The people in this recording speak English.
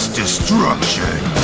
mass destruction.